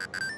you